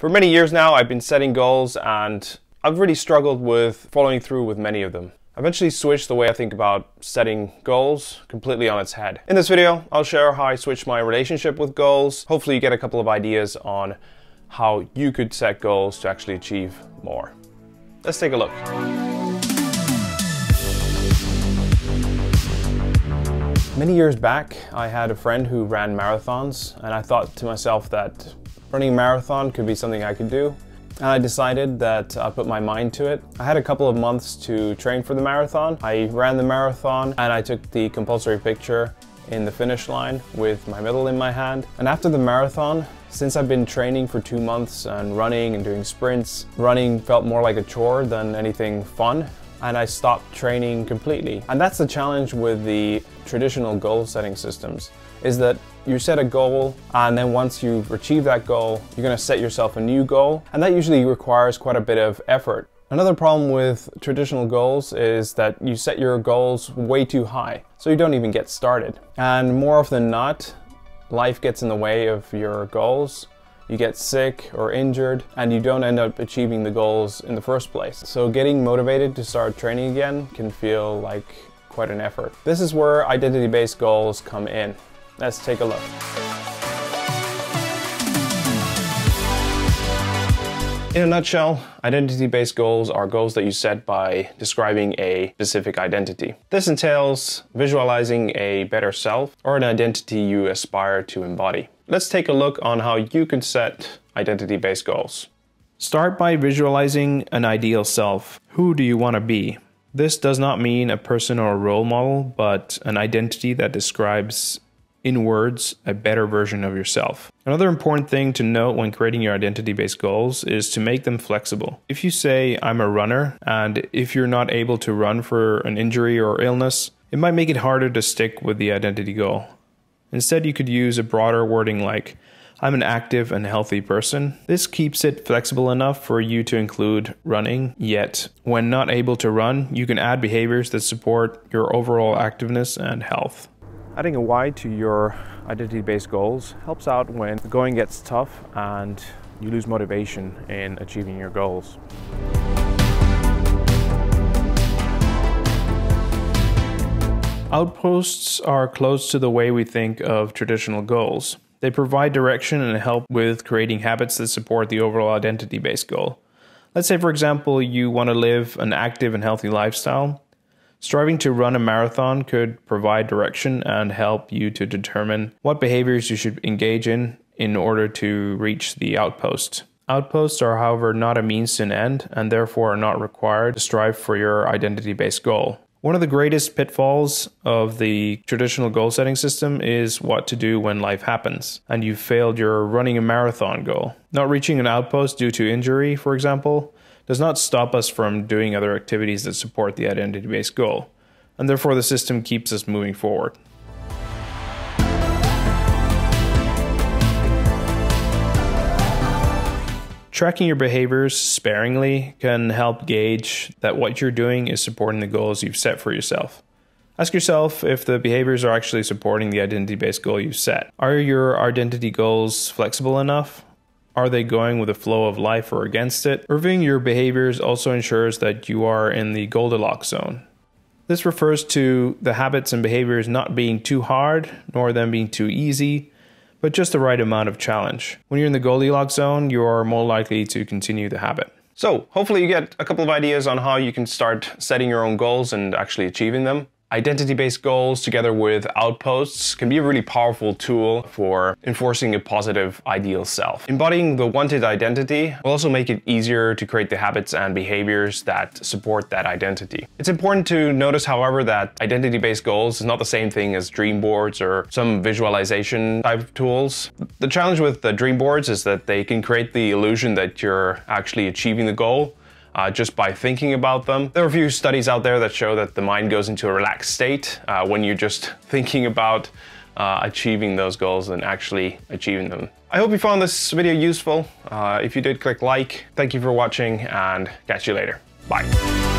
For many years now, I've been setting goals and I've really struggled with following through with many of them. I eventually switched the way I think about setting goals completely on its head. In this video, I'll share how I switched my relationship with goals. Hopefully you get a couple of ideas on how you could set goals to actually achieve more. Let's take a look. Many years back, I had a friend who ran marathons, and I thought to myself that running a marathon could be something I could do. And I decided that I'd put my mind to it. I had a couple of months to train for the marathon. I ran the marathon and I took the compulsory picture in the finish line with my medal in my hand. And after the marathon, since I've been training for two months and running and doing sprints, running felt more like a chore than anything fun and I stopped training completely. And that's the challenge with the traditional goal setting systems, is that you set a goal and then once you've achieved that goal, you're gonna set yourself a new goal. And that usually requires quite a bit of effort. Another problem with traditional goals is that you set your goals way too high, so you don't even get started. And more often than not, life gets in the way of your goals you get sick or injured, and you don't end up achieving the goals in the first place. So getting motivated to start training again can feel like quite an effort. This is where identity-based goals come in. Let's take a look. In a nutshell, identity-based goals are goals that you set by describing a specific identity. This entails visualizing a better self or an identity you aspire to embody. Let's take a look on how you can set identity-based goals. Start by visualizing an ideal self. Who do you want to be? This does not mean a person or a role model, but an identity that describes in words, a better version of yourself. Another important thing to note when creating your identity based goals is to make them flexible. If you say, I'm a runner, and if you're not able to run for an injury or illness, it might make it harder to stick with the identity goal. Instead, you could use a broader wording like, I'm an active and healthy person. This keeps it flexible enough for you to include running, yet, when not able to run, you can add behaviors that support your overall activeness and health. Adding a why to your identity-based goals helps out when going gets tough and you lose motivation in achieving your goals. Outposts are close to the way we think of traditional goals. They provide direction and help with creating habits that support the overall identity based goal. Let's say, for example, you want to live an active and healthy lifestyle. Striving to run a marathon could provide direction and help you to determine what behaviors you should engage in in order to reach the outpost. Outposts are, however, not a means to an end and therefore are not required to strive for your identity based goal. One of the greatest pitfalls of the traditional goal setting system is what to do when life happens and you've failed your running a marathon goal. Not reaching an outpost due to injury, for example, does not stop us from doing other activities that support the identity based goal, and therefore the system keeps us moving forward. Tracking your behaviors sparingly can help gauge that what you're doing is supporting the goals you've set for yourself. Ask yourself if the behaviors are actually supporting the identity based goal you've set. Are your identity goals flexible enough? Are they going with the flow of life or against it? Reviewing your behaviors also ensures that you are in the Goldilocks zone. This refers to the habits and behaviors not being too hard, nor them being too easy, but just the right amount of challenge. When you're in the Goldilocks zone, you are more likely to continue the habit. So, hopefully, you get a couple of ideas on how you can start setting your own goals and actually achieving them. Identity-based goals together with outposts can be a really powerful tool for enforcing a positive ideal self. Embodying the wanted identity will also make it easier to create the habits and behaviors that support that identity. It's important to notice, however, that identity-based goals is not the same thing as dream boards or some visualization type tools. The challenge with the dream boards is that they can create the illusion that you're actually achieving the goal, uh, just by thinking about them. There are a few studies out there that show that the mind goes into a relaxed state uh, when you're just thinking about uh, achieving those goals and actually achieving them. I hope you found this video useful. Uh, if you did, click like. Thank you for watching and catch you later. Bye.